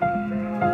Música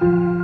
Thank you.